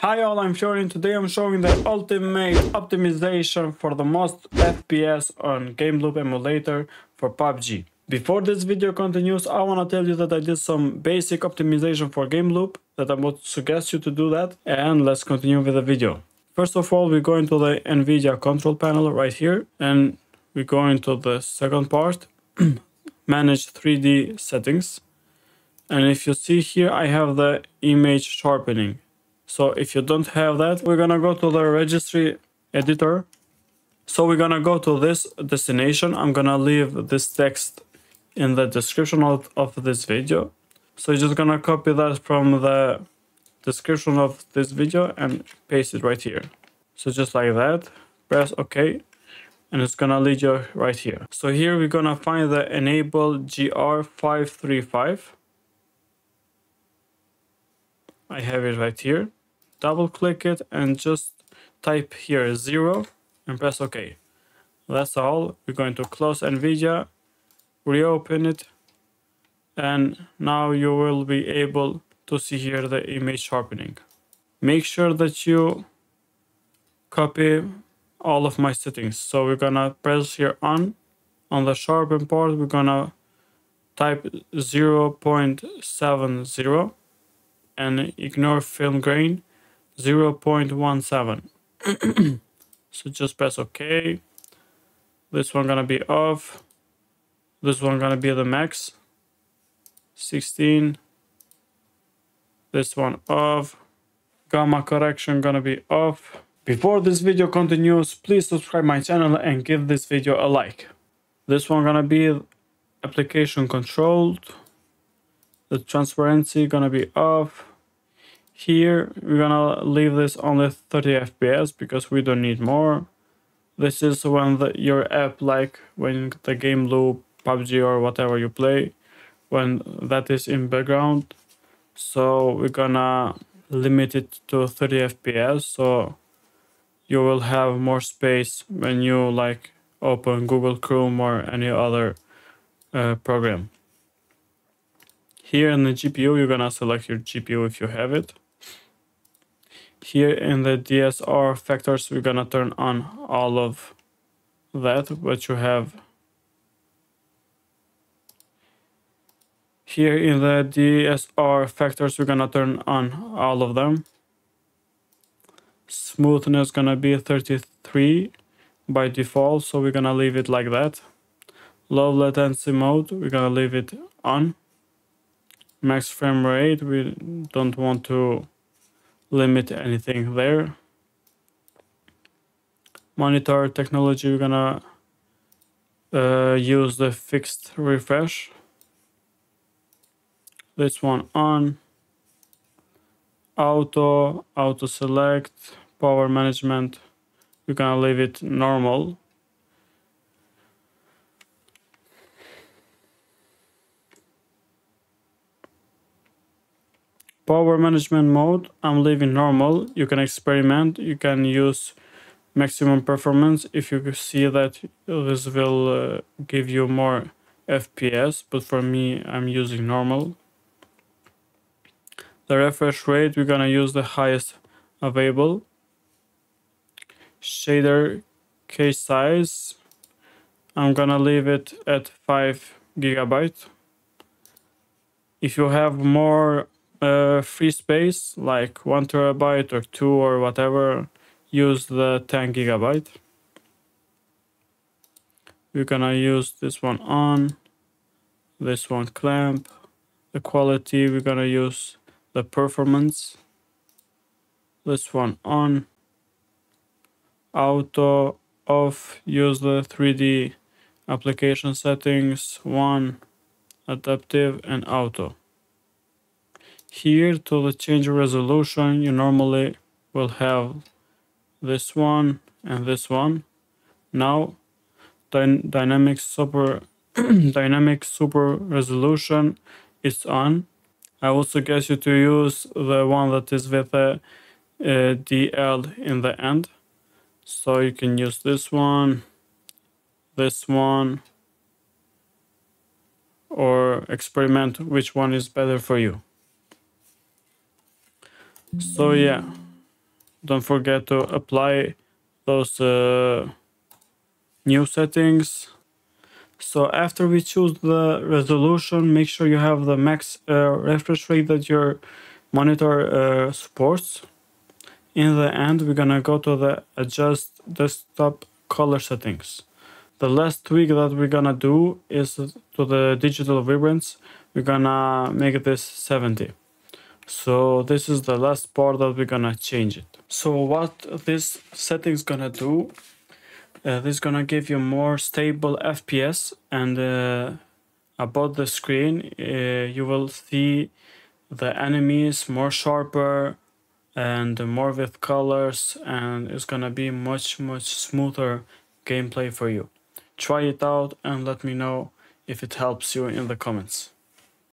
Hi all, I'm Fjordan. Today I'm showing the ultimate optimization for the most FPS on Gameloop emulator for PUBG. Before this video continues, I want to tell you that I did some basic optimization for Gameloop that I would suggest you to do that and let's continue with the video. First of all, we go into the NVIDIA control panel right here and we go into the second part, manage 3D settings. And if you see here, I have the image sharpening. So if you don't have that, we're gonna go to the registry editor. So we're gonna go to this destination. I'm gonna leave this text in the description of, of this video. So you're just gonna copy that from the description of this video and paste it right here. So just like that, press OK, and it's gonna lead you right here. So here we're gonna find the enable GR535. I have it right here double click it and just type here 0 and press OK. That's all. We're going to close NVIDIA, reopen it, and now you will be able to see here the image sharpening. Make sure that you copy all of my settings. So we're gonna press here on. On the sharpen part, we're gonna type 0.70 and ignore film grain 0.17 so just press ok. This one gonna be off. This one gonna be the max. 16 this one off. Gamma correction gonna be off. Before this video continues please subscribe my channel and give this video a like. This one gonna be application controlled. The transparency gonna be off here, we're gonna leave this only 30 FPS because we don't need more. This is when the, your app, like when the game loop, PUBG or whatever you play, when that is in background. So we're gonna limit it to 30 FPS so you will have more space when you like open Google Chrome or any other uh, program. Here in the GPU, you're gonna select your GPU if you have it. Here in the DSR factors, we're gonna turn on all of that, what you have here in the DSR factors, we're gonna turn on all of them. Smoothness gonna be 33 by default, so we're gonna leave it like that. Low latency mode, we're gonna leave it on. Max frame rate, we don't want to limit anything there. Monitor technology, we're gonna uh, use the fixed refresh. This one on. Auto, auto select, power management, we're gonna leave it normal. Power management mode. I'm leaving normal. You can experiment. You can use maximum performance if you see that this will uh, give you more fps but for me i'm using normal. The refresh rate we're gonna use the highest available. Shader cache size i'm gonna leave it at 5 gigabyte. If you have more uh, free space, like one terabyte or two or whatever, use the 10 gigabyte. We're gonna use this one on, this one clamp, the quality, we're gonna use the performance, this one on, auto, off, use the 3D application settings, one, adaptive and auto. Here to the change resolution, you normally will have this one and this one. Now, dy dynamic super dynamic super resolution is on. I would suggest you to use the one that is with a, a DL in the end. So you can use this one, this one, or experiment which one is better for you. So yeah, don't forget to apply those uh, new settings. So after we choose the resolution make sure you have the max uh, refresh rate that your monitor uh, supports. In the end we're gonna go to the adjust desktop color settings. The last tweak that we're gonna do is to the digital vibrance. We're gonna make this 70 so this is the last part that we're gonna change it so what this setting is gonna do uh, this is gonna give you more stable fps and uh, above the screen uh, you will see the enemies more sharper and more with colors and it's gonna be much much smoother gameplay for you Try it out and let me know if it helps you in the comments.